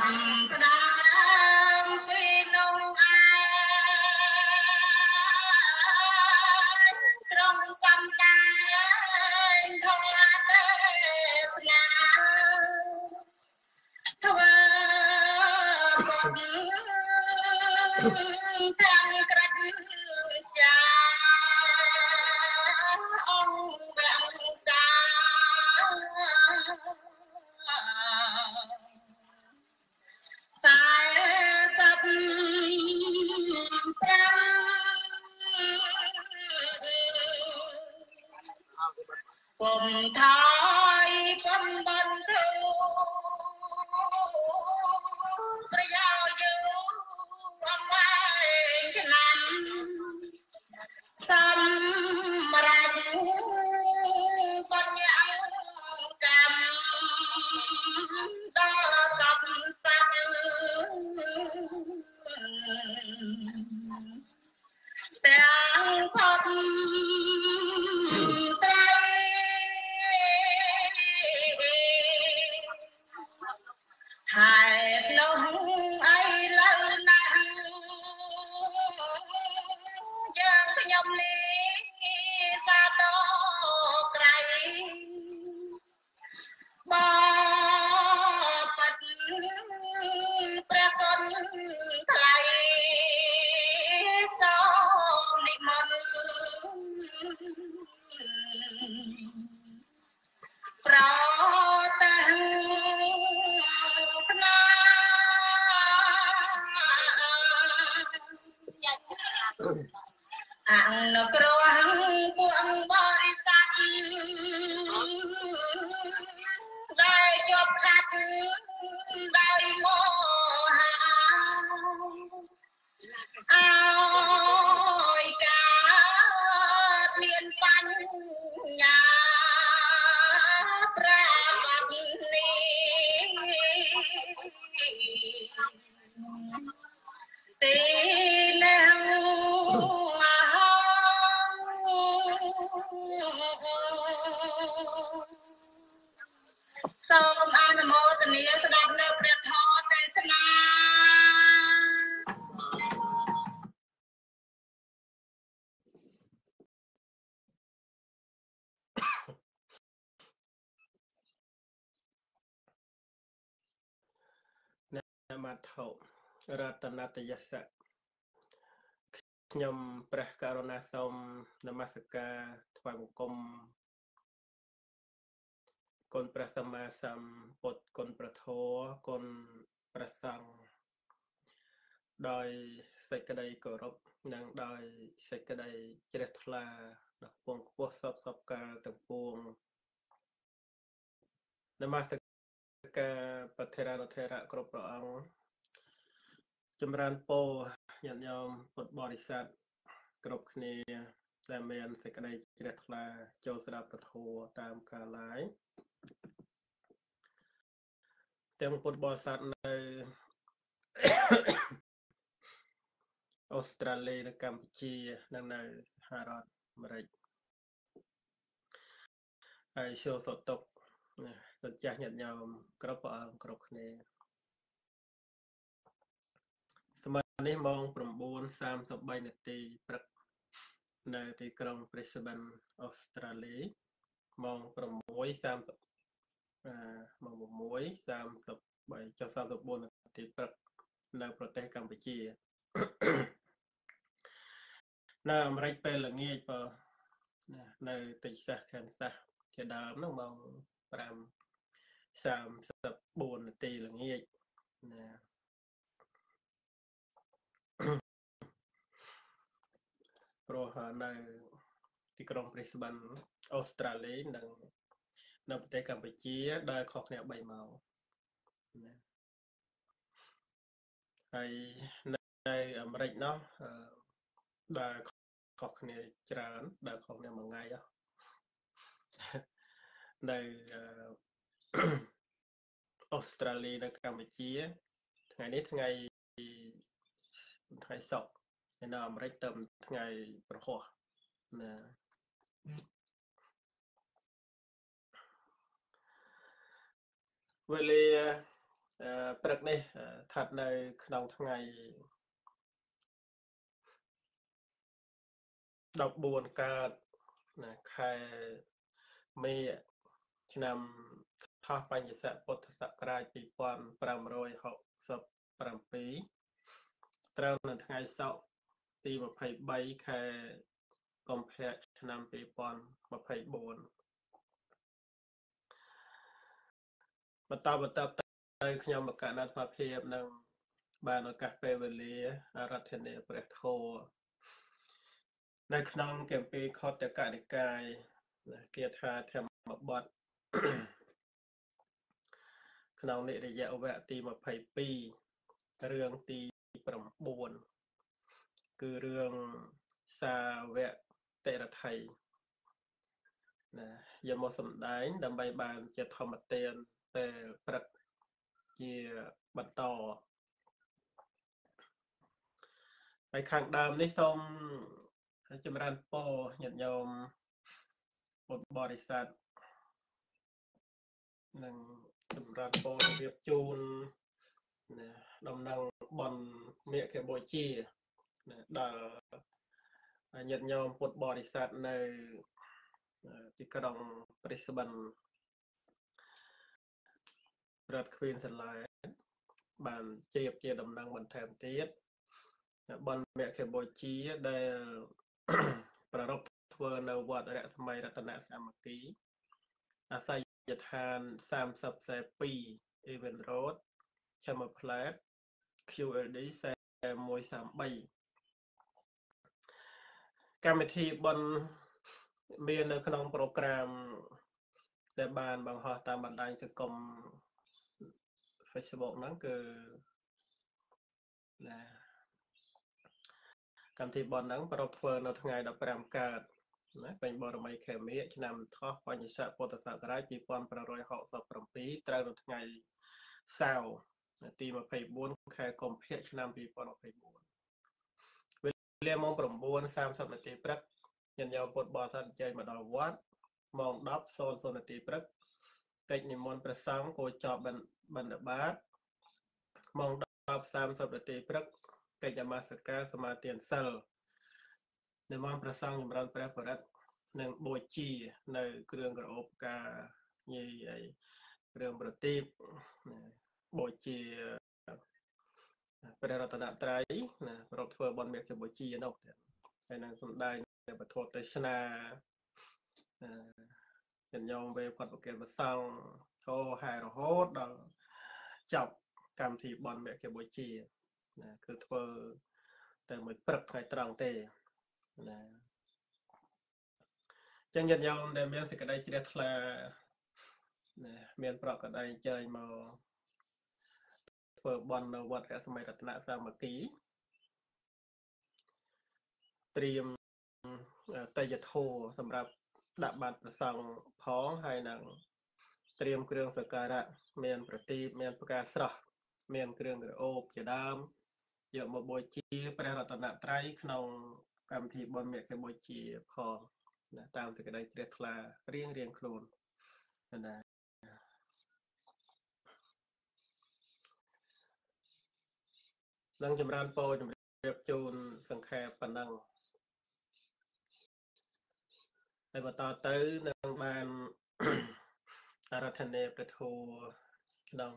Bye. Bye. មថោរតនតយសៈខ្ញុំព្រះករុណាសូមនមស្ការថ្វាយបង្គំគុណព្រះសម្មាសម្ពុទ្ធគុណព្រះធម៌គុណព្រះសង្ឃដោយសេចក្តីគោរពនិងដោយសេចក្តីជ្រះថ្លាដល់ពងខ្ពស់សពសពកាលទាំងពួងនមស្ការប្រធេរានុធេរៈគ្រប់ព្រះអង្គ ចម្រើនពរញាតិញោមពុទ្ធបរិស័ទគ្រប់គ្នាដែលមានសេចក្តីជ្រះថ្លាចូលស្ដាប់ពធតាមកាលឡាយទាំងពុទ្ធបរិស័ទនៅអូស្ត្រាលីនិងកម្ពុជានិងនៅសហរដ្ឋអាមេរិកហើយចូលសតុកគុណចាស់ញាតិញោមគ្រប់ព្រះអង្គគ្រប់គ្នាសម័យ នេះម៉ោង9:33នាទីព្រឹកនៅទីក្រុង Brisbane អូស្ត្រាលីម៉ោង6:30អឺម៉ោង6:33ចុះ34នាទីព្រឹកនៅប្រទេសកម្ពុជានៅអាមេរិកពេលល្ងាចបើនៅតិចសាសខានសាសជាដើមនោះម៉ោង5 34នាទីល្ងាចណា ព្រោះនៅទីក្រុង Brisbane អូស្ត្រាលីនិងនៅប្រទេសកម្ពុជាដើរខុសគ្នា3ម៉ោងណាហើយនៅអាមេរិកនោះដើរខុសគ្នាច្រើនដើរខុសគ្នាមួយថ្ងៃនៅអូស្ត្រាលីនៅកម្ពុជា ថ្ងៃនេះថ្ងៃថ្ងៃសុក្រហើយ នៅអាមេរិកទៅថ្ងៃប្រហោះណាវេលាអឺព្រឹកនេះស្ថិតនៅ ក្នុងថ្ងៃ14កើតណាខែមេឆ្នាំថោះបញ្ញស័កពុទ្ធសករាជ2567ត្រូវនៅថ្ងៃសុក្រ ទី23ខែកុម្ភៈឆ្នាំ2024បន្តបន្តទៅខ្ញុំមកកណ្ដាលស្មារតីនឹងបានឱកាសពេលវេលាអារាធនាព្រះធម៌នៅក្នុងគម្ពីរខតកនិកាយគាថាធម្មបទក្នុងនិរយវៈទី22រឿងទី9 គឺរឿងសាវៈតិរថ័យណាយកមកសម្ដែង ដើម្បីបានជាធម្មទានពេលព្រឹកជាបន្តហើយខាងដើមនេះសូមចម្រើនពរញាតិញោមពុទ្ធបរិស័ទនិងចម្រើនពររបៀបជូនណាដំណឹងបនមេខបុជាណា ដល់ញាតិញោមពុទ្ធបរិស័ទនៅទីក្រុងព្រីស្បិនរដ្ឋគ្វីនសាឡែបានជ្រាបជាដំណឹងបន្ថែមទៀតបនមគ្គបុជាដែលប្ររពធ្វើនៅវត្តរស្មីរតនសាមគ្គីអាស័យដ្ឋាន3042 Event Road ឈើមើផ្លែត QLD 4133 កម្មវិធីបនមាននៅក្នុង ប្រូក្រាម ដែលបានបង្ហោះតាមបណ្ដាញសង្គម Facebook ហ្នឹងគឺណាកម្មវិធីបនហ្នឹងប្រពធ្វើនៅថ្ងៃ15កើតណាពេញបរមីខេមីឆ្នាំថោះបញ្ញស័កពុទ្ធសករាជ2567ត្រូវនៅថ្ងៃសៅរ៍ទី24ខែកុម្ភៈឆ្នាំ2024វេ លាម៉ោង9:30នាទីព្រឹកញាតិញោមពុទ្ធបរិស័ទជ័យមកដល់វត្តម៉ោង10:00នាទីព្រឹកកិច្ចនិមន្តព្រះសង្ឃគួរចប់បណ្ឌបាតម៉ោង10:30នាទីព្រឹកកិច្ចនមស្ការសមាទានសិលនិមន្តព្រះសង្ឃចម្រើនព្រះបរិត្តនិងបូជានៅគ្រឿងក្រអូបការញីអីគ្រឿងប្រទីបបូជា ព្រះរតនត្រ័យណាប្រកធ្វើបន់មេឃបូជានោះហើយនឹងសំដែងពធទេសនាអឺញោមវេផុតប្រកេតប្រសង់ធោហែរហូតដល់ចប់កម្មវិធីបន់មេឃបូជាណាគឺធ្វើតែមួយព្រឹកថ្ងៃត្រង់ទេណាចឹងញាតិញោមដែលមានសេចក្តីជ្រះថ្លាណាមានប្រកក្តីចែងមក ធ្វើបន់នៅវត្តរស្មីរតនសាមគ្គីត្រៀមតេយ្យធោសម្រាប់ដាក់បាតប្រសង់ផងហើយនឹងត្រៀមគ្រឿងសក្ការៈមាន ប្រទីបមានផ្កាស្រស់មានគ្រឿងក្រអូបជាដើមយកមកបូជាព្រះរតនត្រ័យក្នុងកម្មវិធីបុណ្យមេកបូជាផងណាតាមសេចក្តីជ្រះថ្លារៀងរៀងខ្លួនណា នឹងចម្រើនពោជម្រាបជូនសង្ខេបប៉ុណ្ណឹងហើយបន្តទៅនឹងបានអារាធនាព្រះធម៌ក្នុង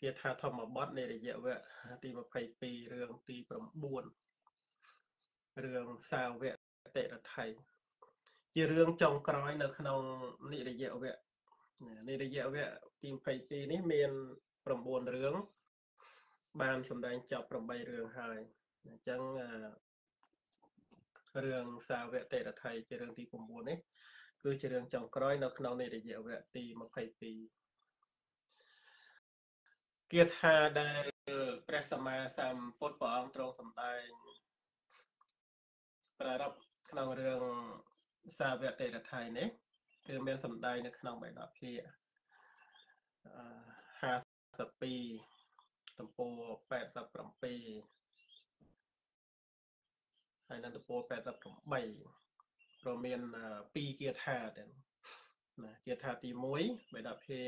គាថាធម្មបទនៃរយៈវគ្គទី22រឿងទី9រឿងសាវកតិរដ្ឋ័យជារឿងចុងក្រោយនៅក្នុងនិរយៈវគ្គនិរយៈវគ្គទី22នេះមាន9រឿង បានសម្ដែងចប់8រឿងហើយអញ្ចឹងរឿងសាវកតិរដ្ឋ័យជារឿងទី9នេះគឺជារឿងចុងក្រោយនៅក្នុងនិរយៈវគ្គទី22គាថាដែលព្រះសម្មាសម្ពុទ្ធព្រះអង្គទ្រង់សម្ដែងប្រារព្ធក្នុងរឿងសាវកតិរដ្ឋ័យនេះគឺមានសម្ដែងនៅក្នុងបេដកភា52 ទំព័រ87ហើយនៅទំព័រ88ព្រមមាន2គាថាទៅណាគាថាទី1បេដកភា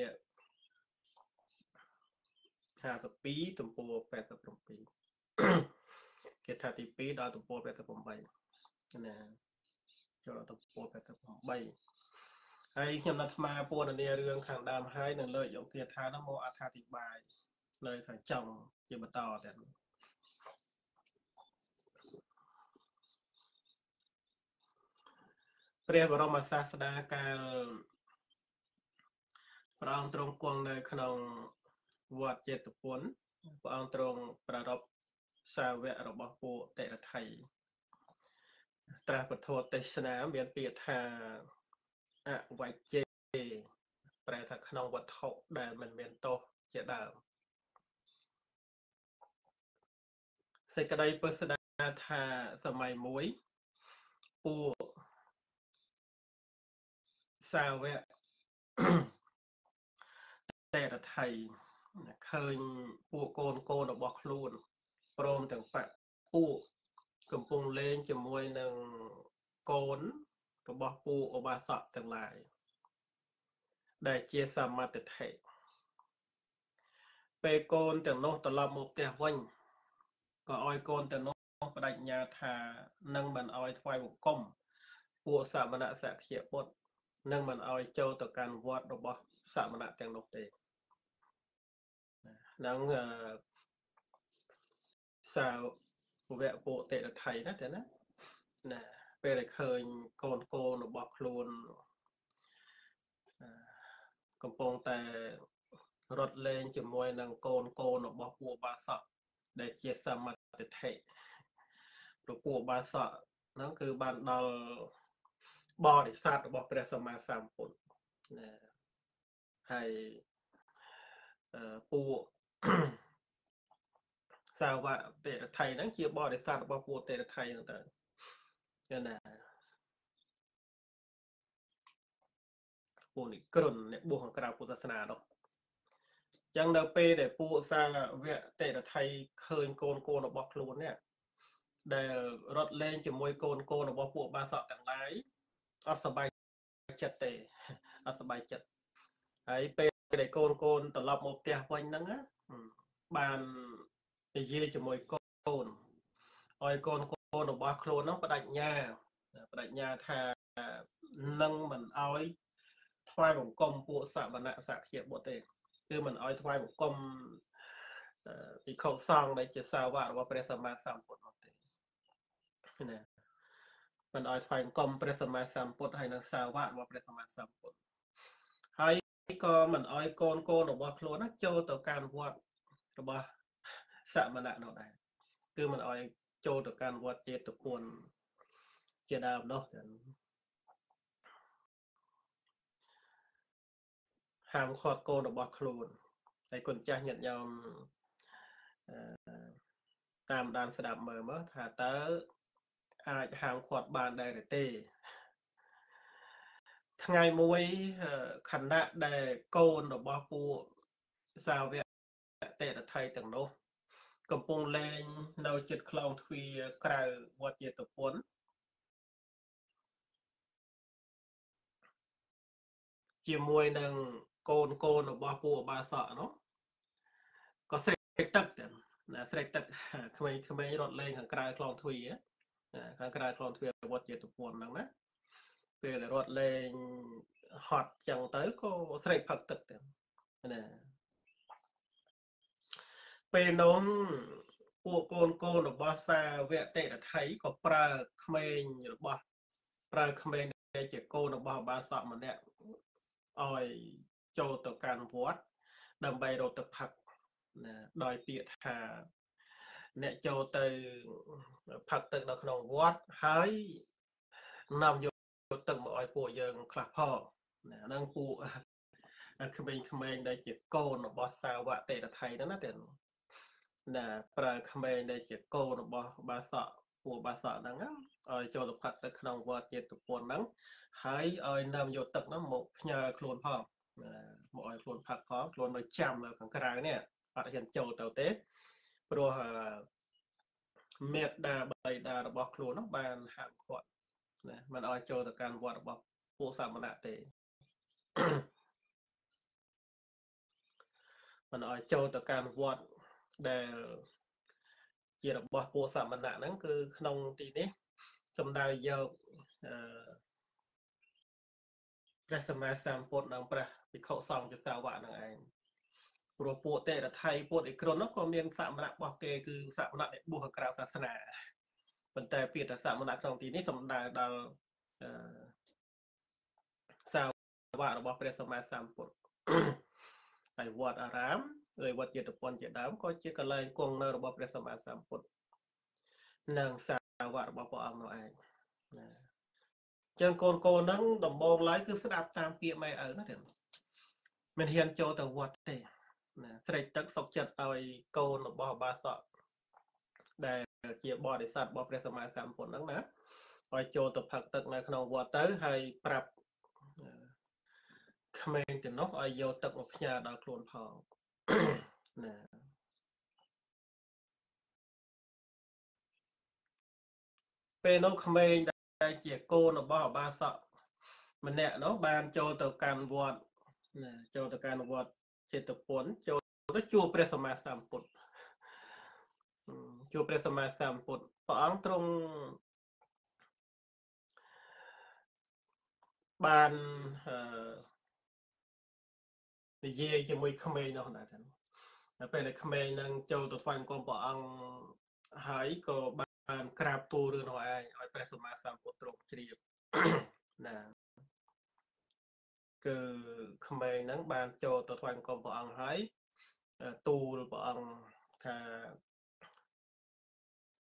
52ទំព័រ87គេថាទី2ដល់ទំព័រ88ណាចូលដល់ទំព័រ88ហើយខ្ញុំនៅថ្មពណ៌នារឿងខាងដើមហើយនឹងលើកយកគាថានោះមកអត្ថាធិប្បាយ នៅខាងចុងជាបន្តទៀតព្រះបរមសាស្តាកាលព្រះអង្គទ្រង់គង់នៅក្នុងវត្តចេតពុនព្រះអង្គទ្រង់ប្រារព្ធសាវករបស់ពួកតិរដ្ឋីត្រាស់ពធទេសនាមានពាក្យថាអវជេប្រែថាក្នុងវត្ថុដែលមិនមានទោសជាដើម សេចក្តីពិស្ដាថាសម័យមួយពួកសាវកតេរដ្ឋីឃើញពួកកូនកូនរបស់ខ្លួនព្រមទាំងបពពួកកំពុងលេងជាមួយនឹងកូនរបស់ពូឧបាសកទាំងឡាយដែលជាសមត្ថធិពេលកូនទាំងនោះត្រឡប់មកផ្ទះវិញ ក៏ឲ្យកូនទាំងនោះបដិញ្ញាថានឹងមិនឲ្យថ្វាយបង្គំពួកសមណៈសក្យពុទ្ធនឹងមិនឲ្យចូលទៅកាន់វត្តរបស់សមណៈទាំងនោះទេនឹងសាវៈពុតិរដ្ឋីណាតែណាណាពេលដែលឃើញកូនកូនរបស់ខ្លួនកំពុងតែរត់លេងជាមួយនឹងកូនកូនរបស់ពួកបាសកដែលជាសម ត្ថតិថិព្រោះពួកបាសកហ្នឹងគឺបានដល់បរិស័ទរបស់ព្រះសម្មាសម្ពុទ្ធណាហើយពួកសាវកទេរដ្ឋីហ្នឹងជាបរិស័ទរបស់ពួកទេរដ្ឋីហ្នឹងទៅគឺណាពួកនេះគ្រុនអ្នកបួសខាងក្រៅពុទ្ធសាសនានោះ ចឹងនៅពេលដែលពួកសាវកទេរដ្ឋីឃើញកូនកូនរបស់ខ្លួននេះដែលរត់លេងជាមួយកូនកូនរបស់ពួកបាសកទាំងឡាយអត់សប្បាយចិត្តទេអត់សប្បាយចិត្តហើយពេលដែលកូនកូនត្រឡប់មកផ្ទះវិញហ្នឹងបាននិយាយជាមួយកូនឲ្យកូនកូនរបស់ខ្លួនហ្នឹងបដិញ្ញាបដិញ្ញាថានឹងមិនឲ្យថ្វាយបង្គំពួកសមណៈសក្យបុត្រទេ គឺមិនឲ្យថ្វាយបង្គំពិខុសង្ឃដែលជាសាវករបស់ព្រះសម្មាសម្ពុទ្ធនោះទេណាមិនឲ្យថ្វាយបង្គំព្រះសម្មាសម្ពុទ្ធហើយនឹងសាវករបស់ព្រះសម្មាសម្ពុទ្ធហើយក៏មិនឲ្យកូនកូនរបស់ខ្លួនចូលទៅកាន់វត្តរបស់សមណៈនោះដែរគឺមិនអោយចូលទៅកាន់វត្តចេតពុនជាដើមនោះ ហាមឃាត់កូនរបស់ខ្លួនហើយគុណចាស់ញាតិញោមតាមដានស្ដាប់មើលមើលថាតើអាចហាមឃាត់បានដែរឬទេ ថ្ងៃមួយខណៈដែលកូនរបស់ពួកសាវកតេរដ្ឋីទាំងនោះ កំពុងលេងនៅចិត្តខ្លោងទ្វារក្រៅវត្តជាតពុនជាមួយនឹង កូនកូនរបស់ពួកបាសកនោះក៏ស្រែកទឹកទៅណាស្រែកទឹកក្មេងក្មេងរត់លេងខាងក្រៅខ្លោងទ្វារខាងក្រៅខ្លោងទ្វារវត្តជាតពុនហ្នឹងណាពេលរត់លេងហត់ចឹងទៅក៏ស្រែកផឹកទឹកទៅណាពេលនោះពួកកូនកូនរបស់សាវកតិរដ្ឋីក៏ប្រើក្មេងរបស់ប្រើក្មេងដែលជាកូនរបស់បាសកម្នាក់ឲ្យ ចូលទៅកាន់វត្តដើម្បីរត់ទឹកផឹកណាដោយពាក្យថាអ្នកចូលទៅផឹកទឹកនៅក្នុងវត្តហើយនាំយកទឹកមកឲ្យពួកយើងខ្លះផងណាហ្នឹងពួកក្មេងៗដែលជាកូនរបស់សាវកតិរដ្ឋីហ្នឹងណាទាំងណាប្រើក្មេងដែលជាកូនរបស់បាសកពួកបាសកហ្នឹងឲ្យចូលទៅផឹកទៅក្នុងវត្តជាតិពុនហ្នឹងហើយឲ្យនាំយកទឹកហ្នឹងមកផ្ញើខ្លួនផង មកឲ្យខ្លួនផឹកផងខ្លួននៅចាំនៅខាងក្រៅនេះអត់ហ៊ានចូលទៅទេព្រោះមេត្តាបៃតារបស់ខ្លួនហ្នឹងបានហាមឃាត់ណាមិនឲ្យចូលទៅកាន់វត្តរបស់ពួកសមណៈទេមិនឲ្យចូលទៅកាន់វត្តដែលជារបស់ពួកសមណៈហ្នឹងគឺក្នុងទីនេះសំដៅយកអឺ ព្រះសម្មាសម្ពុទ្ធនិងព្រះភិក្ខុសង្ឃជាសាវកនឹងឯងព្រោះពួកតេរថៃពួកអេក្រុននោះក៏មានសមណៈរបស់គេគឺសមណៈដែលបួសក្រៅសាសនាប៉ុន្តែពាក្យថាសមណៈក្នុងទីនេះសំដៅដល់អឺសាវករបស់ព្រះសម្មាសម្ពុទ្ធហើយវត្តអារាមឬវត្តចេតពន្ធជាដើមក៏ជាកន្លែងគង់នៅរបស់ព្រះសម្មាសម្ពុទ្ធនិងសាវករបស់ព្រះអង្គនោះឯងណា ចឹងកូនកូនហ្នឹងដំបងឡើយគឺស្ដាប់តាមពាក្យម៉ែឪណាទេមិនហ៊ានចូលទៅវត្តទេណាស្រេចទឹកសុកចិត្តឲ្យកូនរបស់បាសកដែលជាបរិស័ទរបស់ព្រះសម្មាសម្ពុទ្ធហ្នឹងណាឲ្យចូលទៅផឹកទឹកនៅក្នុងវត្តទៅហើយប្រាប់ក្មេងទៅនោះឲ្យយកទឹកមកផ្ញើដល់ខ្លួនផងណាពេលនោះក្មេង ដែលជាកូនរបស់អបាសកម្នាក់នោះបានចូលទៅកាន់វត្តណាចូលទៅកាន់វត្តចេតពុនចូលទៅជួបព្រះសម្មាសម្ពុទ្ធជួបព្រះសម្មាសម្ពុទ្ធព្រះអង្គទ្រង់បានអឺនិយាយជាមួយក្មេងនោះដែរតែពេលដែលក្មេងនឹងចូលទៅថ្វាយបង្គំព្រះអង្គហើយក៏បាន ក្រាបទូលរឿងនោះឯងឲ្យព្រះសម្មាសម្ពុទ្ធទ្រង់ជ្រាបណាគឺក្មេងហ្នឹងបានចូលទៅថ្វាយបង្គំព្រះអង្គហើយទូលព្រះអង្គថា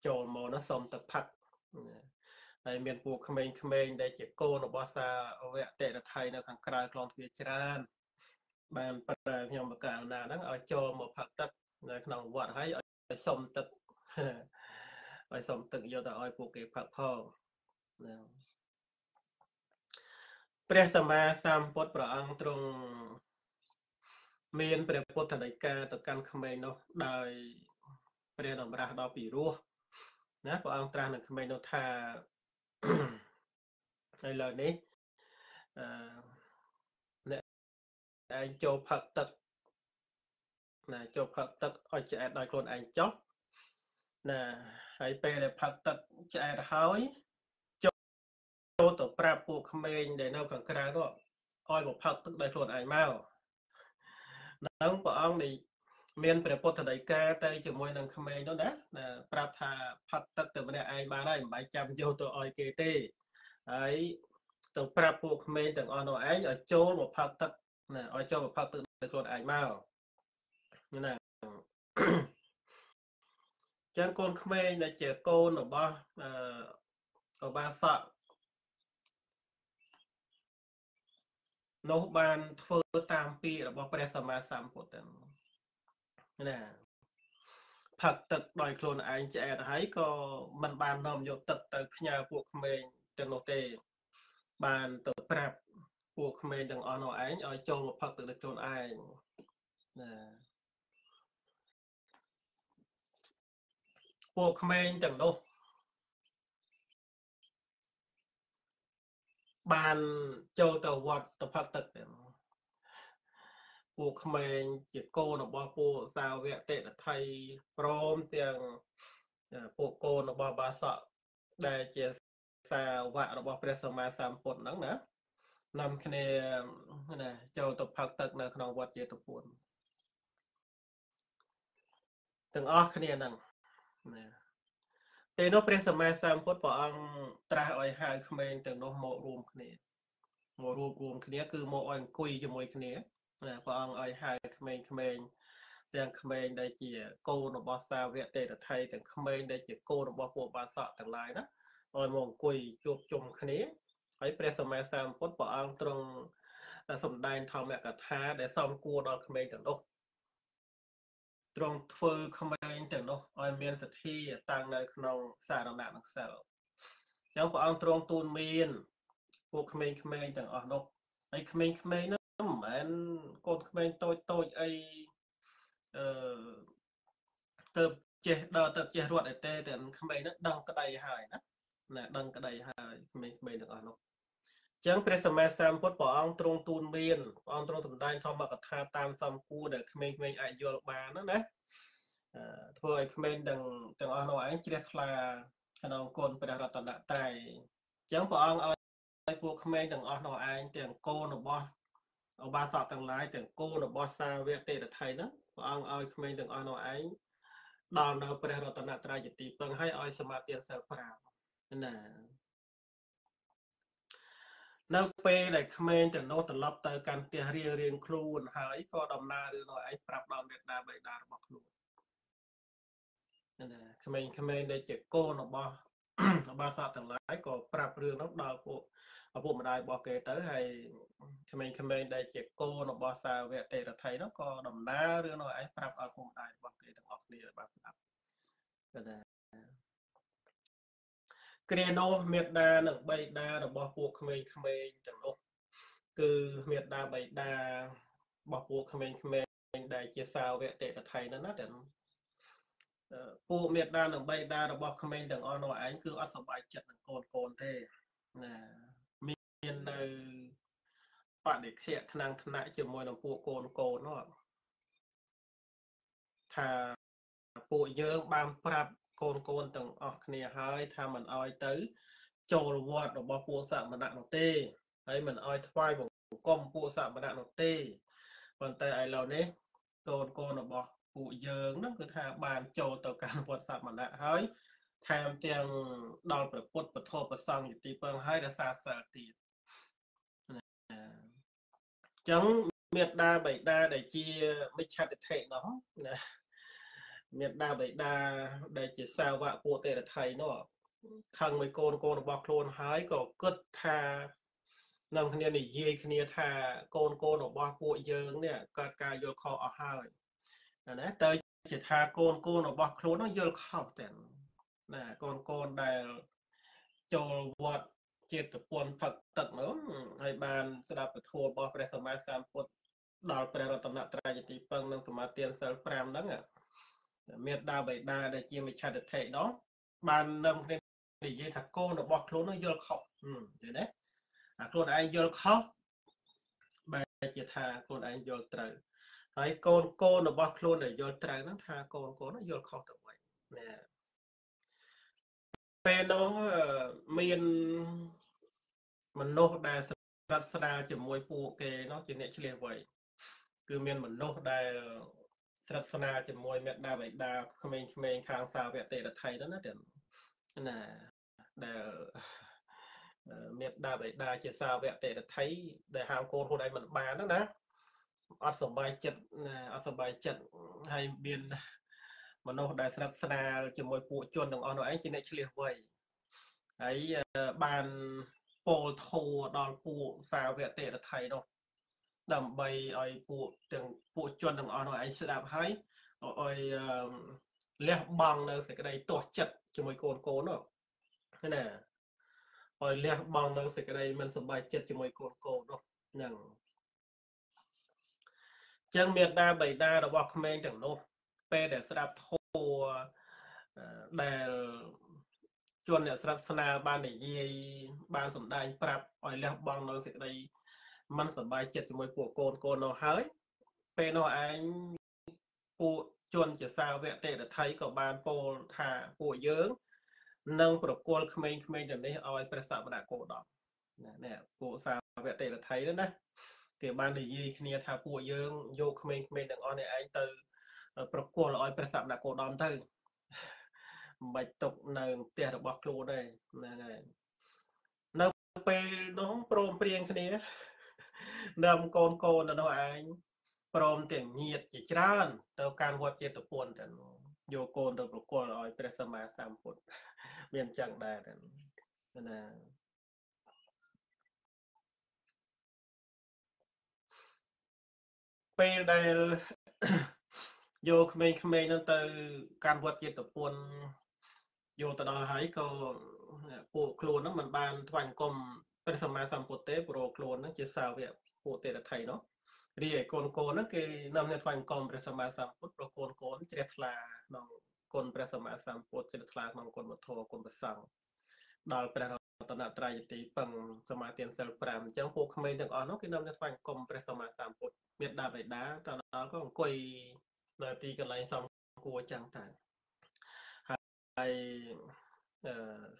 ចូលមកនោះសុំទឹកផឹកហើយមានពួកក្មេងៗដែលជាកូនរបស់សាវកតិរថៃនៅខាងក្រៅខ្លងទ្វារច្រើន បានប្រើខ្ញុំបកករណាហ្នឹងឲ្យចូលមកផឹកទឹកនៅក្នុងវត្តហើយឲ្យសុំទឹក ឲ្យសុំទឹកយកទៅឲ្យពួកគេផឹកផងណាព្រះសម្មាសម្ពុទ្ធព្រះអង្គទ្រង់មានព្រះពុទ្ធដីកាទៅកាន់ក្មេងនោះដោយព្រះតម្រាស់ដល់ពីរោះណាព្រះអង្គត្រាស់នឹងក្មេងនោះថាឥឡូវនេះអឺអ្នកឯងចូលផឹកទឹកណាចូលផឹកទឹកឲ្យឆ្អែតដោយខ្លួនឯងចុះណា ហើយពេលដែលផឹកទឹកឆ្អែតហើយចូលទៅប្រាប់ពួកក្មេងដែលនៅខាងក្រៅនោះឲ្យមកផឹកទឹកដោយខ្លួនឯងមកនឹងព្រះអង្គនេះមានព្រះពុទ្ធដីកាទៅជាមួយនឹងក្មេងនោះណាណាប្រាប់ថាផឹកទឹកទៅម្នាក់ឯងបានហើយមិនបាច់ចាំយកទៅឲ្យគេទេហើយទៅប្រាប់ពួកក្មេងទាំងអស់នោះឯងឲ្យចូលមកផឹកទឹកណាឲ្យចូលមកផឹកទឹកដោយខ្លួនឯងមកណា ចឹងកូនក្មេងដែលជាកូនរបស់អឺបាសកនោះបានធ្វើតាមពាក្យរបស់ព្រះសម្មាសម្ពុទ្ធណាផឹកទឹកដោយខ្លួនឯងឆ្អែតហើយក៏មិនបាននាំយកទឹកទៅផ្ញើពួកក្មេងទាំងនោះទេ បានទៅប្រាប់ពួកក្មេងទាំងអស់នោះឯងឲ្យចូលមកផឹកទឹកដោយខ្លួនឯងណា ពួកក្មេងទាំងនោះបានចូលទៅវត្តទៅផឹកទឹកទាំងពួកក្មេងជាកូនរបស់ពួកសាវកតិថៃព្រមទាំងពួកកូនរបស់បាសកដែលជាសាវករបស់ព្រះសម្មាសម្ពុទ្ធហ្នឹងណានាំគ្នាណាចូលទៅផឹកទឹកនៅក្នុងវត្តចេតពុនទាំងអស់គ្នាហ្នឹង ណាពេលនោះព្រះសម្មាសម្ពុទ្ធព្រះអង្គត្រាស់ឲ្យហៅក្មេងទាំងនោះមករួមគ្នាមករួមរួមគ្នា គឺមកឲ្យអង្គុយជាមួយគ្នាព្រះអង្គឲ្យហៅក្មេងៗទាំងក្មេងដែលជាកូនរបស់សាវកទេរថៃទាំងក្មេងដែលជាកូនរបស់ពួកបាសកទាំងឡាយណាឲ្យមកអង្គុយជួបជុំគ្នាហើយព្រះសម្មាសម្ពុទ្ធព្រះអង្គទ្រង់សម្ដែងធម្មកថាដែលសំគួរដល់ក្មេងទាំងនោះ ទ្រង់ធ្វើក្មេងទាំងនោះឲ្យមានសទ្ធាតាំងនៅក្នុងសារណៈនិងសិលអញ្ចឹងព្រះអង្គទ្រង់ទូនមានពួកក្មេងៗទាំងអស់នោះហើយក្មេងៗនោះមិនមែនកូនក្មេងតូចតូចអីអឺទៅចេះដល់ទៅចេះរត់អីទេតែក្មេងនោះដឹងក្តីហើយណាណាដឹងក្តីហើយក្មេងៗទាំងអស់នោះ ចឹងព្រះសម្មាសម្ពុទ្ធព្រះអង្គទ្រង់ទូនមានព្រះអង្គទ្រង់សម្ដែងធម្មកថាតាមសំគួរដែលក្មេងៗអាចយល់បានណាណាធ្វើឲ្យក្មេងទាំងទាំងអស់នោះឯងជ្រះថ្លាក្នុងគុណព្រះរតនត្រ័យចឹងព្រះអង្គឲ្យពួកក្មេងទាំងអស់នោះឯងទាំងកូនរបស់ឧបាសកទាំងឡាយទាំងគោរបស់សាវកទេរថៃហ្នឹងព្រះអង្គឲ្យក្មេងទាំងអស់នោះឯងដល់នៅព្រះរតនត្រ័យជាទីពឹងហើយឲ្យសមាធិសិល5ណា នៅពេលដែលក្មេងទាំងនោះត្រឡប់ទៅកាន់ផ្ទះរៀងរៀងខ្លួនហើយក៏ដំណើររឿងនោះឯងប្រាប់ដល់មេដាបេដារបស់ខ្លួនណាក្មេងៗដែលជាកូនរបស់របស់សត្វទាំងឡាយក៏ប្រាប់រឿងនោះដល់ពួកឪពុកម្ដាយរបស់គេទៅហើយក្មេងៗដែលជាកូនរបស់សាវកទេរថៃនោះក៏ដំណើររឿងនោះឯងប្រាប់ឲ្យឪពុកម្ដាយរបស់គេទាំងអស់គ្នាឲ្យបានស្ដាប់ក៏ដែរ គ្រានោះមេត្តានិងបៃតារបស់ពួកក្មេងៗទាំងនោះគឺមេត្តាបៃតារបស់ពួកក្មេងៗដែលជាសាវកទេរថៃនោះណាទាំងពួកមេត្តានិងបៃតារបស់ក្មេងទាំងអស់នោះឯងគឺអត់សប្បាយចិត្តនឹងកូនកូនទេណាមាននៅបដិខៈថ្នាំងថ្នាក់ជាមួយនឹងពួកកូនកូននោះថាពួកយើងបានប្រាប់ កូនកូនទាំងអស់គ្នាហើយថាមិនអោយទៅ ចូលវត្តរបស់ពួកសមណៈនោះទេហើយមិនអោយថ្វាយបង្គំពួកសមណៈនោះទេប៉ុន្តែឥឡូវនេះកូនកូនរបស់ពួកយើងហ្នឹងគឺថាបានចូលទៅកាន់វត្តសមណៈហើយថែមទាំងដល់ព្រះពុទ្ធពធប្រសង្ឃជាទីពឹងហើយរសាសិលទៀតចឹងមេត្តាបិតាដែលជាមិច្ឆតិថិនោះណា មេត្តាបិតាដែលជាសាវកពួកទេរថៃនោះខឹងមួយកូនកូនរបស់ខ្លួនហើយក៏គិតថានឹងគ្នានិយាយគ្នាថាកូនកូនរបស់ពួកយើងនេះកើតការយល់ខុសអស់ហើយណាទៅជាថាកូនកូនរបស់ខ្លួននោះយល់ខុសតែណាកូនកូនដែលចូលវត្តជាតិពន្ធផឹកទឹកនោះហើយបានស្ដាប់ពធរបស់ព្រះសម្មាសម្ពុទ្ធដល់ព្រះរតនត្រ័យជាទីពឹងនិងសមាទានសិល5ហ្នឹង មេត្តាបិតាដែលជាមិច្ឆតិថិនោះបាននឹងគ្នានិយាយថាកូនរបស់ខ្លួននឹងយល់ខុសទេណាអាខ្លួនឯងយល់ខុសបែរជាថាខ្លួនឯងយល់ត្រូវហើយកូនកូនរបស់ខ្លួនដែលយល់ត្រូវហ្នឹងថាកូនកូនយល់ខុសទៅវិញណាពេលនោះមានមនុស្សដែលស្រិតស្រាលជាមួយពួកគេនោះជាអ្នកឆ្លៀសវៃគឺមានមនុស្សដែល ស្រិតស្នាលជាមួយមេដាបៃតាក្មេងៗខាងសាវកទេរថៃនោះណាទាំងណាដែលមេដាបៃតាជាសាវកទេរថៃដែលហាមកូនខ្លួនឯងមិនបានហ្នឹងណាអត់សុបាយចិត្តណាអត់សុបាយចិត្តហើយមានមនុស្សដែលស្រិតស្នាលជាមួយពួកជនទាំងអស់នោះឯងជាអ្នកឆ្លៀសវៃហើយបានពោលធោដល់ពួកសាវកទេរថៃនោះ ដើម្បីឲ្យពួកទាំងពួកជនទាំងអស់នោះឯងស្ដាប់ហើយឲ្យលះបង់នៅសេចក្តីទាស់ចិត្តជាមួយកូនកូននោះណាឲ្យលះបង់នៅសេចក្តីមិនសប្បាយចិត្តជាមួយកូនកូននោះហ្នឹងចឹងមេដាបៃតារបស់ក្មេងទាំងនោះពេលដែលស្ដាប់ធម៌ដែលជនអ្នកស្រិតស្នាលបាននិយាយបានសម្ដែងប្រាប់ឲ្យលះបង់នៅសេចក្តី មិនសប្បាយចិត្តជាមួយពួកកូនកូននោះហើយ ពេលនោះឯងពួកជនជាសាវកទេរថៃក៏បានពោលថាពួកយើងនឹងប្រគល់ក្មេងៗទៅនេះឲ្យព្រះសមណគោដមនេះពួកសាវកទេរថៃនោះណាគេបាននិយាយគ្នាថាពួកយើងយកក្មេងៗទាំងអស់នេះឯងទៅ ប្រគល់ឲ្យព្រះសមណគោដមទៅមិនបាច់ຕົកនៅផ្ទះរបស់ខ្លួនទេហ្នឹងហើយនៅពេលនោះព្រមព្រៀងគ្នា នាំកូនកូនទៅនោះឯងព្រមទាំងញាតជាច្រើន ទៅកាន់វត្តចេតពុនទៅយកកូនទៅប្រគល់ឲ្យព្រះសម្មាសម្ពុទ្ធមានចឹងដែរទៅណាពេលដែលយកក្មេងៗនោះទៅកាន់វត្តចេតពុនយកទៅដល់ហើយក៏ពួកខ្លួនហ្នឹងមិនបានថ្វាយអង្គម ព្រះសម្មាសម្ពុទ្ធទេព្រោះខ្លួនហ្នឹងជាសាវកពួកទេរថៃនោះរីឯកូនកូនហ្នឹងគេនាំអ្នកថ្វាយអង្គមព្រះសម្មាសម្ពុទ្ធព្រោះកូនកូនជ្រះថ្លាក្នុងគុណព្រះសម្មាសម្ពុទ្ធជ្រះថ្លាក្នុងគុណវធគុណប្រសង្ឃដល់ព្រះតនត្រ័យយទីពឹងសមាទានសិល5អញ្ចឹងពួកក្មេងទាំងអស់នោះគេនាំទៅស្វែងគុំព្រះសម្មាសម្ពុទ្ធមេដាបេដាតដល់ក៏អង្គុយនៅទីកន្លែងសំគួរចឹងតែហើយ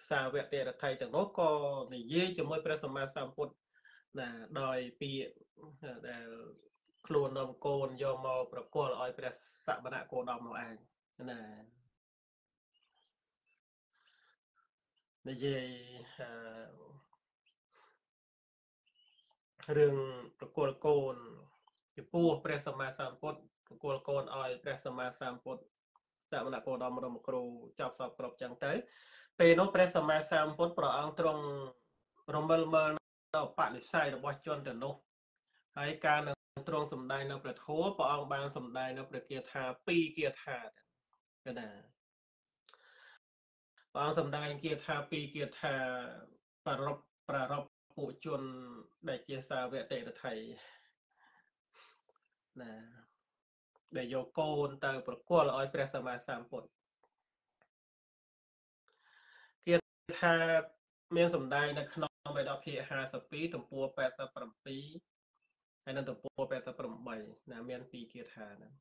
សាវកទេរដ្ឋីទាំងនោះក៏និយាយជាមួយព្រះសម្មាសម្ពុទ្ធណាដោយពាក្យដែលខ្លួននាំកូនយកមកប្រគល់ឲ្យព្រះសមណគោដមនោះឯងណានិយាយរឿងប្រគល់កូនចំពោះព្រះសម្មាសម្ពុទ្ធប្រគល់កូនឲ្យព្រះសម្មាសម្ពុទ្ធសមណគោដមរមគ្រូចាប់សពគ្រប់ចឹងទៅ ពេលនោះព្រះសម្មាសម្ពុទ្ធព្រះអង្គទ្រង់រមិលមើលនៅបនិស័យរបស់ជនទៅនោះហើយការនឹងទ្រង់សម្ដែងនៅព្រះធម៌ព្រះអង្គបានសម្ដែងនៅព្រះគាថាពីរគាថាទៅណាព្រះអង្គសម្ដែងគាថាពីរគាថាប្ររពប្រារព្ធពួកជនដែលជាសាវកតិរដ្ឋីណាដែលយកកូនទៅប្រគល់ឲ្យព្រះសម្មាសម្ពុទ្ធគា ថាមានសម្ដែងនៅក្នុងបេដកភាគ52ទំព័រ87ហើយនៅទំព័រ88ណាមានពីរគាថាហ្នឹង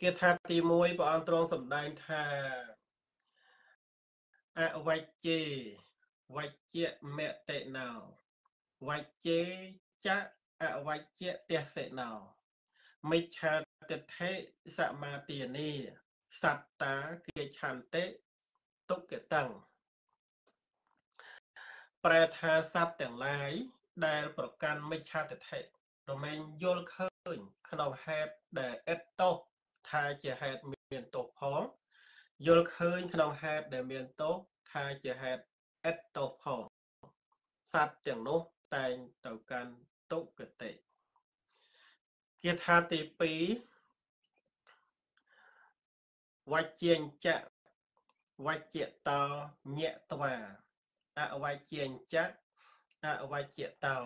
គាថាទី1ព្រះអង្គទ្រង់សម្ដែងថាអវច្ចេវច្ជមតិណោវច្ចេចអវច្ជទសិណោមិច្ឆាទិដ្ឋិសមាទានីសត្តាគេឆន្តិទុក្កតੰ ប្រែថាសត្វទាំងឡាយដែល ប្រកាន់មិច្ឆាទិដ្ឋិរមែងយល់ឃើញ ក្នុងហេតុដែលអិតតោថាជាហេតុមានទោសផងយល់ឃើញក្នុងហេតុដែលមានទោសថាជាហេតុអិតតោផងសត្វទាំងនោះតែងទៅកាន់ទុគតិគាថាទី2វច្ចេញ្ចវច្ចេតោញត្វា អវច្ចេញ្ចអវច្ចេតោ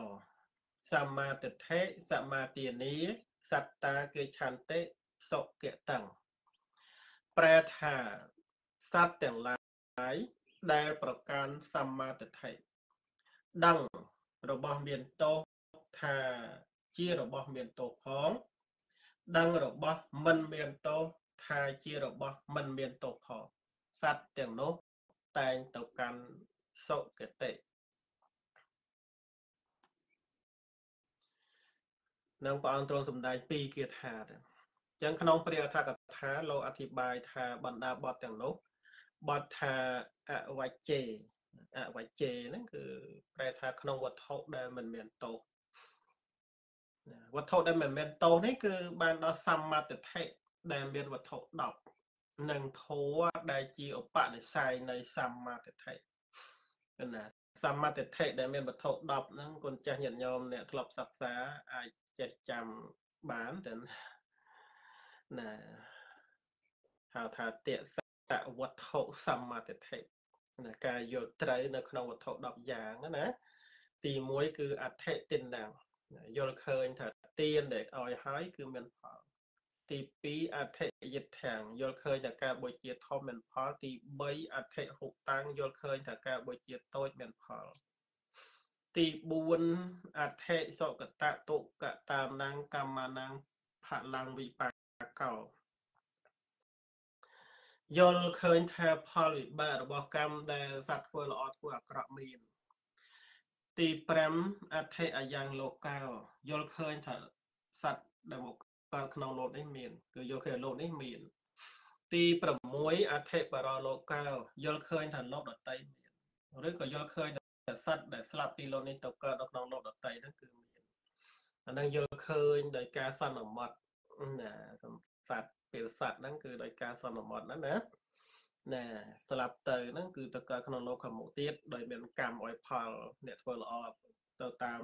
សម្មាទិដ្ឋិសមាទានីសត្តាគេឆន្តិសុគតੰប្រែថាសត្វទាំងឡាយដែលប្រកាន់សម្មាទិដ្ឋិដឹងរបស់មានទោសថាជារបស់មានទោសផងដឹងរបស់មិនមានទោសថាជារបស់មិនមានទោសផងសត្វទាំងនោះតែងទៅកាន់ សុគតិនឹងព្រះអង្គទ្រង់សម្ដែងពីរគាថាទៅអញ្ចឹងក្នុងព្រះអធិកថាលោកអធិប្បាយថាបណ្ដាបទទាំងនោះបទថាអវច្ចេអវច្ចេហ្នឹងគឺប្រែថាក្នុងវត្ថុដែលមិនមានទោសវត្ថុដែលមិនមានទោសនេះគឺបានដល់សម្មាទិដ្ឋិដែលមានវត្ថុ10និងធัวដែលជាឧបនិស្ស័យនៃសម្មាទិដ្ឋិ ណាសម្មាទិដ្ឋិដែលមានវត្ថុ10ហ្នឹងគុណចាស់ញាតិញោមអ្នកធ្លាប់សិក្សាអាចចេះចាំបានទៅណាហៅថាតសៈវត្ថុសម្មាទិដ្ឋិណាការយល់ត្រូវនៅក្នុងវត្ថុ10យ៉ាងណាទី1គឺអដ្ឋិទិនណាយល់ឃើញថាទានដែលឲ្យហើយគឺមានផល ទី2អដ្ឋិយិដ្ឋាំងយល់ឃើញថាការបូជាធំមានផលទី3អដ្ឋិហុតាំងយល់ឃើញថាការបូជាតូចមានផលទី4អដ្ឋិសុគតតុកតាមណាំងកម្មណាំងផលាំងវិបាកោយល់ឃើញថាផលវិបាករបស់កម្មដែលសត្វធ្វើល្អធ្វើអាក្រក់មានទី5អដ្ឋិអយ៉ាងលោកោយល់ឃើញថាសត្វដែលមក កើតក្នុងលោកនេះមាន គឺយល់ឃើញលោកនេះមាន ទី6អដ្ឋិបរលោកោយល់ឃើញថាលោកដតីមានឬក៏យល់ឃើញថាសត្វដែលស្លាប់ពីលោកនេះទៅកើតនៅក្នុងលោកដតីហ្នឹងគឺមានអានឹងយល់ឃើញដោយការសន្មត់ណាសត្វពេលសត្វហ្នឹងគឺដោយការសន្មត់ហ្នឹងណាណាស្លាប់ទៅហ្នឹងគឺទៅកើតក្នុងលោកខាងមុខទៀតដោយមានកម្មអយផលអ្នកធ្វើល្អទៅតាម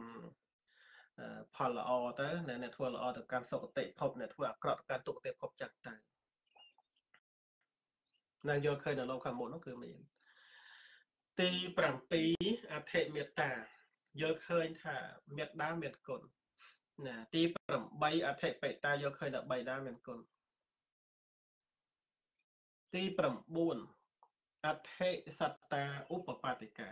ផលល្អទៅអ្នកធ្វើល្អទៅកាន់សុគតិភពអ្នកធ្វើអាក្រក់ទៅកាន់ទុគតិភពចឹងទៅនឹងយកឃើញនៅលោកខាងមុខនោះគឺមានទី7អធិមេត្តាយល់ឃើញថាមេត្តាមានគុណណាទី8អធិបេតាយល់ឃើញថាបៃតាមានគុណទី9អដ្ឋិសត្តាឧបបត្តិកា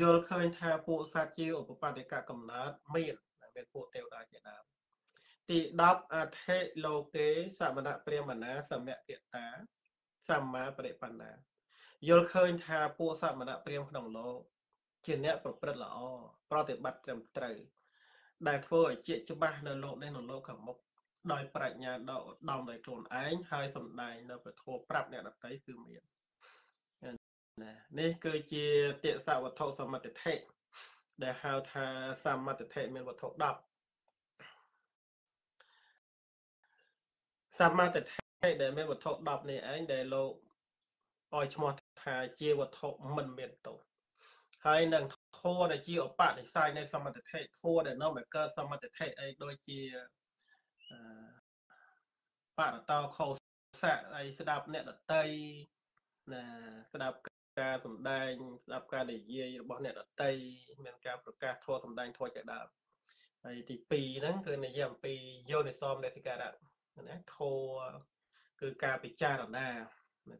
យល់ឃើញថាពួកសត្វជាឧបបត្តិកកំណើតមាន មានពួកទេវតាជាដើមទី10អធិលោកេសមណព្រាមណាសមគតាសម្មាបរិបណ្ណាយល់ឃើញថាពួកសមណព្រាមក្នុងលោកជាអ្នកប្រព្រឹត្តល្អប្រតិបត្តិត្រឹមត្រូវដែលធ្វើឲ្យជាច្បាស់នៅលោកនេះនៅលោកខាងមុខដោយប្រាជ្ញាដ៏ឧត្តមដោយខ្លួនឯងហើយសំដែងនៅពធប្រាប់អ្នកដតីគឺមានណានេះគឺជាទិសវត្ថុសមតិថិ ដែលហៅថាសមតិថិមានវត្ថុ10សមតិថិដែលមានវត្ថុ10នេះឯងដែលលោកឲ្យឈ្មោះថាជាវត្ថុមិនមានទោសហើយនឹងធัวដែលជាឧបនិស្ស័យនៃសមតិថិធัวដែលនាំឲ្យកើតសមតិថិអីដូចជាបរតោខោសៈអីស្ដាប់អ្នកដតីណាស្ដាប់ ការសំដែងស្ដាប់ការនិយាយរបស់អ្នកដតីមានការប្រកាសធម៌សំដែងធម៌ជាដើមហើយទី2ហ្នឹងគឺនិយាយអំពីយោនិសមនេសិការៈណាធម៌គឺការពិចារណា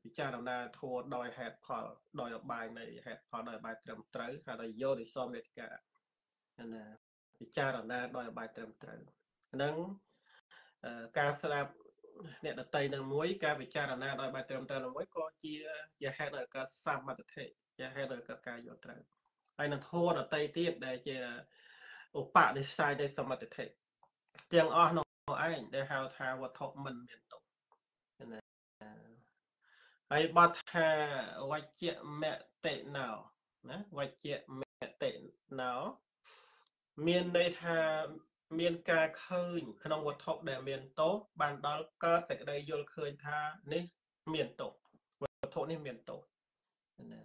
ពិចារណាធัวដោយហេតុផលដោយអបាយនៃហេតុផលដោយអបាយត្រឹមត្រូវហៅថាយោនិសមនេសិការៈណាពិចារណាដោយអបាយត្រឹមត្រូវហ្នឹងការស្ដាប់ អ្នកដតីនឹងមួយការពិចារណាដោយបែបត្រឹមត្រូវនឹងមួយក៏ជាជាហេតុនៃការសមត្ថិជាហេតុនៃការយល់ត្រូវហើយនឹងធម៌ដតីទៀតដែលជាឧបនិស្ស័យនៃសមត្ថិទាំងអស់នោះឯងដែលហៅថាវត្ថុមិនមានទុកណាហើយបទថាវជ្ជមតិណោណាវជ្ជមតិណោមានន័យថា មានការឃើញ ក្នុងវត្ថុដែលមានទោសបានដល់កើតសេចក្តីយល់ឃើញថានេះមានទោសវត្ថុនេះមានទោសណា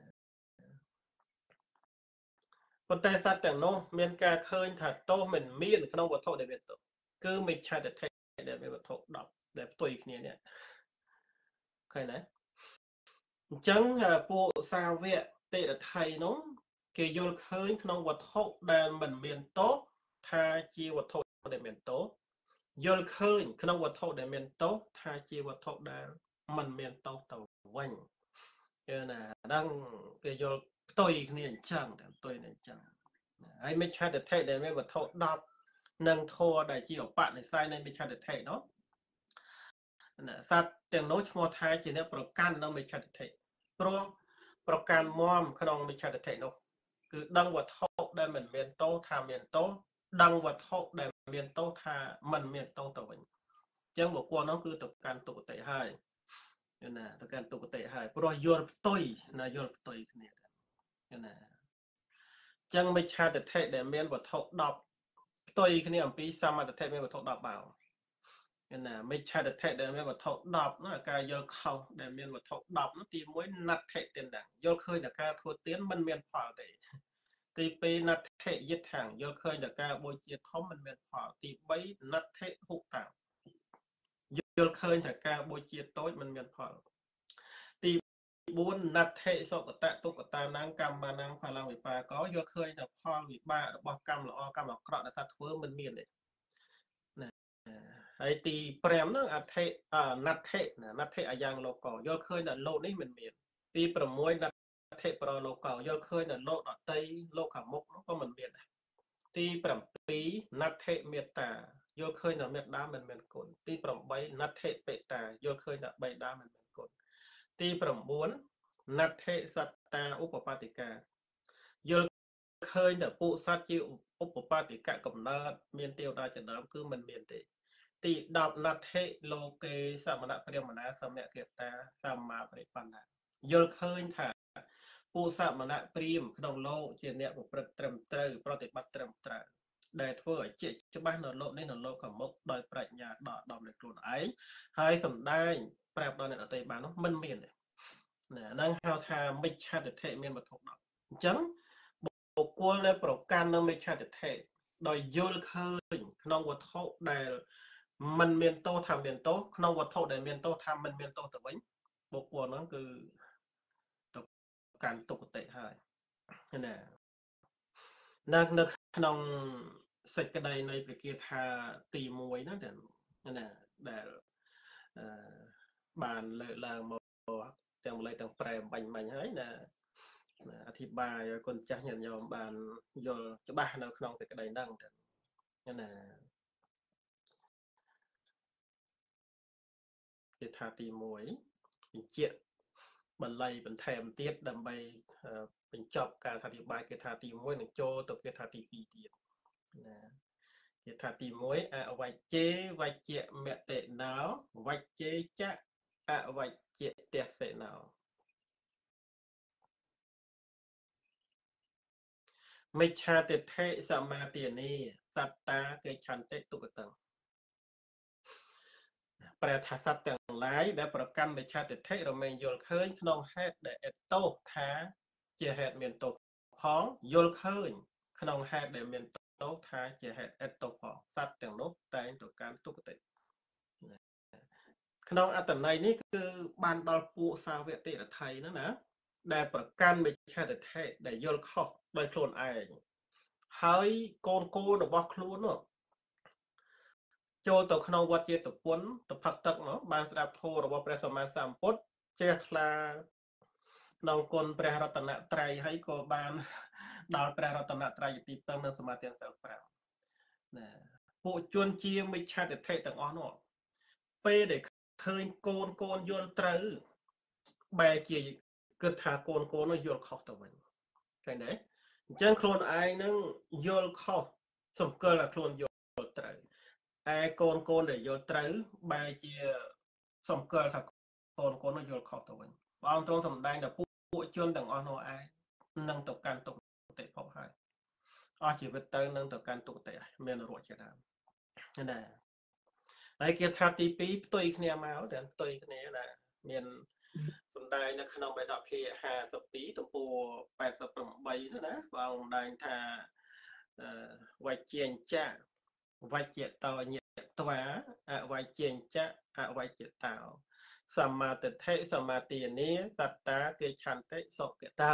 ប៉ុន្តែសត្វទាំងនោះ មានការឃើញថាទោសមិនមានក្នុងវត្ថុដែលមានទោសគឺមិច្ឆាទិដ្ឋិដែលមានវត្ថុ10ដែលផ្ទុយគ្នានេះឃើញទេអញ្ចឹងពួកសាវកទេរថៃនោះគេយល់ឃើញក្នុងវត្ថុដែលមិនមានទោស ថាជាវត្ថុដែលមានទោសយល់ឃើញ ក្នុងវត្ថុដែលមានទោសថាជាវត្ថុដែលមិនមានទោសទៅវិញគឺណាដឹងគេយល់ផ្ទុយគ្នាអញ្ចឹងតែផ្ទុយនេះអញ្ចឹងហើយមិច្ឆាទិដ្ឋិដែលមានវត្ថុ10និងធរដែលជាឧបនិស្ស័យនៃមិច្ឆាទិដ្ឋិនោះណាសត្វទាំងនោះឈ្មោះថាជាអ្នកប្រកាន់នៅមិច្ឆាទិដ្ឋិព្រោះប្រកាន់មមក្នុងមិច្ឆាទិដ្ឋិនោះគឺដឹងវត្ថុដែលមិនមានទោសថាមានទោស ដឹងវត្ថុដែលមានទោសថាมันមានទោសទៅវិញអញ្ចឹងបុគ្គលនោះគឺទៅកាន់ទុគតិហើយណាទៅកាន់ទុគតិហើយព្រោះយល់ផ្ទុយណាយល់ផ្ទុយគ្នាណាអញ្ចឹងមិច្ឆាទិដ្ឋិដែលមានវត្ថុ10ផ្ទុយគ្នាអំពីសមត្ថិមានវត្ថុ10បាវណាមិច្ឆាទិដ្ឋិដែលមានវត្ថុ10ណាការយល់ខុសដែលមានវត្ថុ10នោះទី1ណដ្ឋិទានដែរយល់ឃើញតែការធ្វើទានមិនមានផលទេ ទី2ណដ្ឋិយិដ្ឋាំងយល់ឃើញដល់ការបូជាធំមិនមានផលទី3ណដ្ឋិហុតាំងយល់ឃើញថាការបូជាតូចមិនមានផលទី4ណដ្ឋិសុគតៈទុគតានាងកម្មនាងផលវិបាកយល់ឃើញថាផលវិបាករបស់កម្មល្អកម្មអាក្រក់ដែលថាធ្វើមិនមានទេណាហើយទី5ហ្នឹងអធិណដ្ឋិណដ្ឋិអាយ៉ាងលោកយល់ឃើញថាលោកនេះមិនមានទី6ណ ដ្ឋធិប្រលោកោយល់ឃើញនៅលោកដតីលោកខាងមុខនោះក៏មិនមានដែរទី7ណដ្ឋិមេត្តាយល់ឃើញនៅមេត្តាមិនមានគុណទី8ណដ្ឋិបេតាយល់ឃើញនៅបេតាមិនមានគុណទី9ណដ្ឋិសត្តាឧបបត្តិកាយល់ឃើញតែពួកសត្វជាឧបបត្តិកកំណើតមានទេវតាចំដើមគឺមិនមានទេ ទី10ណដ្ឋិលោកេសមណព្រាមណាសមគតាសម្មាបរិបណ្ណាយល់ឃើញថា ពួកសមណៈព្រាមក្នុងលោកជាអ្នកប្រព្រឹត្តត្រឹមត្រូវប្រតិបត្តិត្រឹមត្រូវដែលធ្វើឲ្យជាច្បាស់នៅលោកនេះនៅលោកខាងមុខដោយប្រាជ្ញាដកដំនៃខ្លួនឯងហើយសំដែងប្រាប់ដល់អ្នកដទៃបាននោះមិនមានទេណាហ្នឹងហៅថាមិច្ឆាទិដ្ឋិមានវត្ថុ10អញ្ចឹងបុគ្គលដែលប្រកាន់នៅមិច្ឆាទិដ្ឋិដោយយល់ឃើញក្នុងវត្ថុដែលมันមានទោសថាមានទោសក្នុងវត្ថុដែលមានទោសថាมันមានទោសទៅវិញបុគ្គលហ្នឹងគឺ កាន់ទុគតិហើយណានៅនៅក្នុងសេចក្តីនៃព្រះគាថាទី1ហ្នឹងណាដែលអឺបានលើកឡើងមកទាំងលេខទាំងប្រែបាញ់បាញ់ហើយណាអធិប្បាយឲ្យគុណចាស់ញាតិញោមបានយល់ច្បាស់នៅក្នុងសេចក្តីហ្នឹងទៅណាគេថាទី1បញ្ជាក់ បន្ល័យបន្ថែមទៀតដើម្បីបញ្ចប់ការអធិប្បាយគេថាទី1នឹងចូលទៅគេថាទី2ទៀតណាគេថាទី1អវច្ចេវច្ជមតិណោវច្ចេចៈអវច្ចេទសេណោមិច្ឆាទិដ្ឋិសមាទានីសត្តាគេឆន្តិទុគតੰ ប្រែថាសត្វទាំងឡាយដែលប្រកាន់មិច្ឆាទិដ្ឋិរមែងយល់ឃើញក្នុងហេតុដែលអតោថាជាហេតុមានទោសផងយល់ឃើញ ក្នុងហេតុដែលមានទោសថាជាហេតុអតោផងសត្វទាំងនោះតែងទៅកាន់ទុគតិក្នុងអត្តន័យនេះគឺបានដល់ពួកសាវកតិរដ្ឋ័យណាណាដែលប្រកាន់មិច្ឆាទិដ្ឋិដែលយល់ខុសដោយខ្លួនឯងហើយកូនកូនរបស់ខ្លួននោះ ចូលទៅក្នុងវត្តចេតពុនទៅផឹកទឹកនោះបានស្ដាប់ធម៌របស់ព្រះសម្មាសម្ពុទ្ធជ្រះថ្លាក្នុងគុណព្រះរតនត្រ័យហើយក៏បានដល់ព្រះរតនត្រ័យទីពឹងនៅសមាធិសិល5ណាពួកជនជាមិច្ឆាទិដ្ឋិទាំងអស់នោះពេលដែលឃើញកូនកូនយល់ត្រូវបែរជាគិតថាកូនកូននោះយល់ខុសទៅវិញឃើញទេអញ្ចឹងខ្លួនឯងនឹងយល់ខុសសំកិលឲ្យខ្លួនយល់ត្រូវ ឯកូនកូនដែលយល់ត្រូវបែរជាសំកិលថាកូនកូននោះយល់ខុសទៅវិញបងទ្រង់សម្ដែងដល់ពួកជនទាំងអស់នោះឯងនឹងទៅកាន់ទុគតិភពហើយអស់ជីវិតទៅនឹងទៅកាន់ទុគតិហើយមានរកជាដើមណាហើយគេថាទី2ផ្ទុយគ្នាមកតែផ្ទុយគ្នាណាមានសំដែងនៅក្នុងបេដកភា52ទំព័រ88ណាបងសំដែងថាវច្ចេញ្ចៈ វច្ចេតោញត្វាអវច្ចេញ្ចៈអវច្ចេតោសម្មាទិដ្ឋិសម្មាទានាសត្តាគេឆន្តិសុគតੰ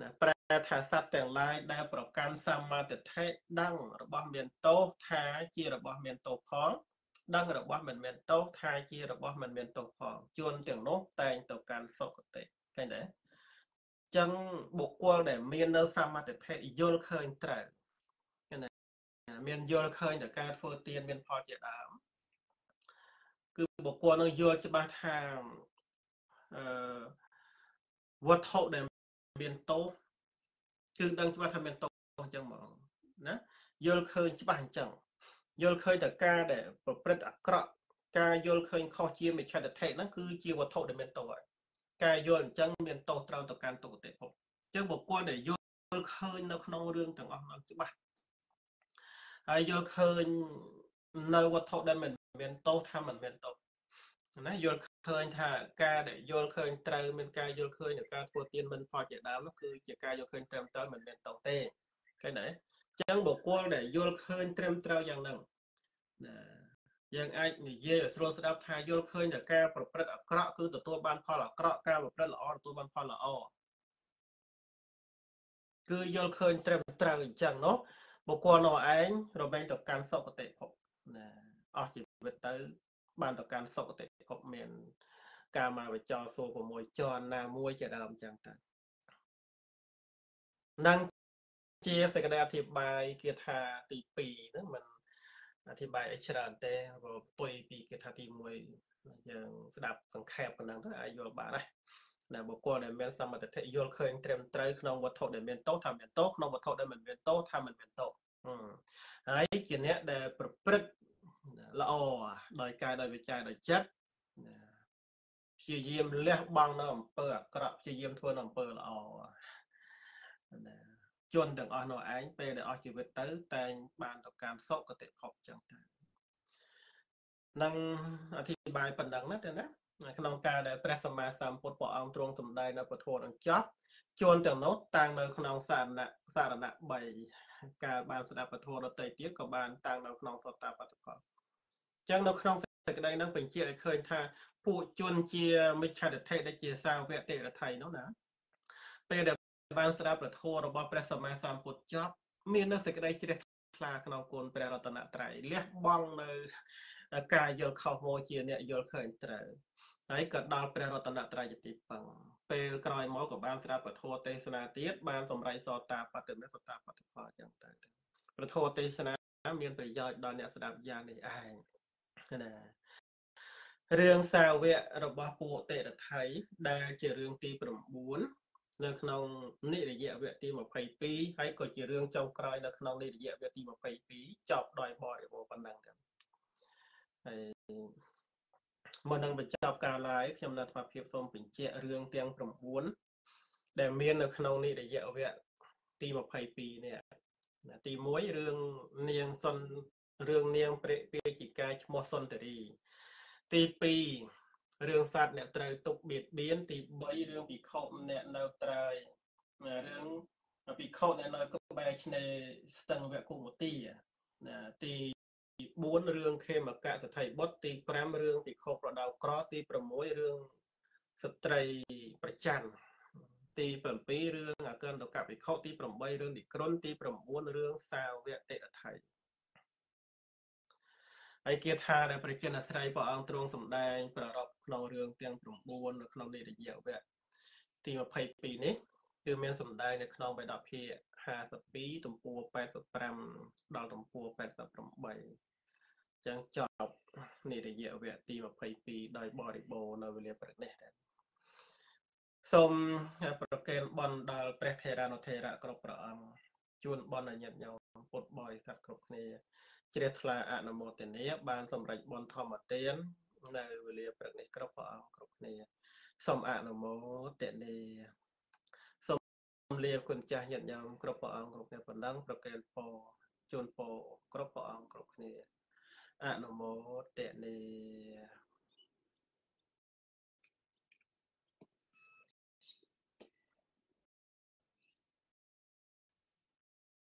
ណាប្រែថាសត្វទាំងឡាយដែលប្រកាន់សម្មាទិដ្ឋិដឹងរបស់មានទោសថាជារបស់មានទោសផងដឹងរបស់មិនមានទោសថាជារបស់មិនមានទោសផងជួនទាំងនោះតែងទៅកាន់សុគតិឃើញទេចឹងបុគ្គលដែលមាននៅសមត្ថភាពយល់ឃើញត្រូវណា មានយល់ឃើញដល់ការធ្វើទានមានផលជាដើមគឺបុគ្គលនឹងយល់ច្បាស់ថាអឺវត្ថុដែលមានទោសគឺដឹងច្បាស់ថាមានទោសអញ្ចឹងហ្មងណាយល់ឃើញច្បាស់អញ្ចឹងយល់ឃើញតែការដែលប្រព្រឹត្តអាក្រក់ការយល់ឃើញខុសជាមិច្ឆតិថិហ្នឹងគឺជាវត្ថុដែលមានទោសហើយការយល់អញ្ចឹងមានទោសត្រូវទៅកាន់ទុគតិភពអញ្ចឹងបុគ្គលដែលយល់ឃើញនៅក្នុងរឿងទាំងអស់ហ្នឹងច្បាស់ ហើយយល់ឃើញនៅវត្ថុដែលមិនមានទោសថាមិនមានទោសណាយល់ឃើញថាការដែលយល់ឃើញត្រូវមានការយល់ឃើញនៃការធ្វើទានមិនផលជាដើមនោះគឺជាការយល់ឃើញត្រឹមត្រូវមិនមានទោសទេឃើញទេអញ្ចឹងបុគ្គលដែលយល់ឃើញត្រឹមត្រូវយ៉ាងហ្នឹងណាយើងអាចនិយាយឲ្យស្រួលស្ដាប់ថាយល់ឃើញតែការប្រព្រឹត្តអាក្រក់គឺទទួលបានផលអាក្រក់ការប្រព្រឹត្តល្អទទួលបានផលល្អគឺយល់ឃើញត្រឹមត្រូវអញ្ចឹងនោះ បុគ្គលនោះឯងរមែងទៅកាន់សុគតិភពណាអស់ជីវិតទៅ បានទៅកាន់សុគតិភពមាន កាមាវចរសួរ6ជាន់ណាមួយជាដើមអញ្ចឹងទៅនឹងជាសេចក្តីអធិប្បាយគាថាទី2ហ្នឹងមិនអធិប្បាយឲ្យច្រើនទេព្រោះផ្ទុយពីគាថាទី1យើងស្ដាប់សង្ខេបប៉ុណ្ណឹងទៅអាចយល់បានដែរដែលបុគ្គលដែលមានសមត្ថភាពយល់ឃើញត្រឹមត្រូវក្នុងវត្ថុដែលមានទោសថាមានទោសក្នុងវត្ថុដែលមិនមានទោសថាមិនមានទោស ហើយជាអ្នកដែលប្រព្រឹត្តល្អដោយកាយដោយវិចារដោយចិត្តព្យាយាមលះបង់នៅអំពើអាក្រក់ព្យាយាមធ្វើនៅអំពើល្អណាជនទាំងអស់នោះឯងពេលដែលអស់ជីវិតទៅ តែងបានទៅកម្មសុគតិភពចឹងទៅនឹងអធិប្បាយប៉ុណ្ណឹងណាទៅណាក្នុងការដែលព្រះសម្មាសម្ពុទ្ធព្រះអង្គទ្រង់សម្ដែងនៅពធនឹងចប់ ជួនទាំងនោះតាំងនៅក្នុងសារណៈសារណៈ3ការបានស្ដាប់ពធរតីទៀតក៏បានតាំងនៅក្នុងសតបតិផលចឹងនៅក្នុងសេចក្តីនឹងបញ្ជាក់ឲ្យឃើញថាពួកជនជាមិច្ឆតិថិដែលជាសាវកតិរដ្ឋ័យនោះណាពេលដែលបានស្ដាប់ប្រធមរបស់ព្រះសម្មាសម្ពុទ្ធចប់មាននៅសេចក្តីជ្រះថ្លាក្នុងគុណព្រះរតនត្រ័យលះបង់នៅការយល់ខុសមកជាអ្នកយល់ឃើញត្រូវហើយក៏ដល់ព្រះរតនត្រ័យជាទីពឹង ពេលក្រោយមកក៏បានស្ដាប់ពធទេសនាទៀតបានសម្រេចសតាបត្តិនិសតាបត្តិផលអញ្ចឹងទៅពធទេសនាមានប្រយោជន៍ដល់អ្នកស្ដាប់យ៉ាងនេះឯងណារឿងសាវករបស់ពួកតិរដ្ឋីដែលជារឿងទី9នៅក្នុងនិរយវគ្គទី22ហើយក៏ជារឿងចុងក្រោយនៅក្នុងនិរយវគ្គទី22ចប់ដោយបរិបូរណ៍ប៉ុណ្ណឹងទៅហើយ មុននឹងបញ្ចប់ការ live ខ្ញុំនៅថ្មភាពសូមបញ្ជាក់រឿងទាំង9ដែលមាននៅក្នុងនិរយវគ្គទី22នេះទី1រឿងនាងសុនរឿងនាងព្រះពាជិកាឈ្មោះសុនតរីទី2រឿងសัตว์អ្នកត្រូវទុកបៀតបៀនទី3រឿងពិខុអ្នកនៅត្រើយរឿងពិខុអ្នកនៅក្បែរឆ្នេរស្ទឹងវគុមទីណាទី 4រឿងខេមកៈសទ្ធិបុត្រទី5រឿងពិខុប្រដៅក្រទី6រឿងស្ត្រីប្រច័នទី7រឿងអកិន្តកពិខុទី8រឿងនិក្រុនទី9រឿងសាវកតិអថៃហើយគាថាដែលប្រជិនអាស្រ័យព្រះអង្គទ្រង់សម្ដែង ប្ររពក្នុងរឿងទាំង9នៅក្នុងនិរយវគ្គទី22នេះគឺមានសម្ដែងនៅក្នុងបេដកភាគ52ទំព័រ85ដល់ទំព័រ88 ចឹងចប់និរយវគ្គទី22ដោយបរិបូរនៅវេលាព្រឹកនេះដែរសូមប្រកេនបន់ដល់ព្រះថេរានុថេរៈគ្រប់ព្រះអង្គជួនបន់ឲ្យញាតិញោមពុទ្ធបរិស័ទគ្រប់គ្នាជ្រះថ្លាអនុមោទនាបានសម្រេចបុណ្យធម្មទាននៅវេលាព្រឹកនេះគ្រប់ព្រះអង្គគ្រប់គ្នាសូមអនុមោទនាសូមលាគុណចាស់ញាតិញោមគ្រប់ព្រះអង្គគ្រប់គ្នាប៉ុណ្ណឹងប្រកេនពរជូនពរគ្រប់ព្រះអង្គគ្រប់គ្នា អនុមោទនា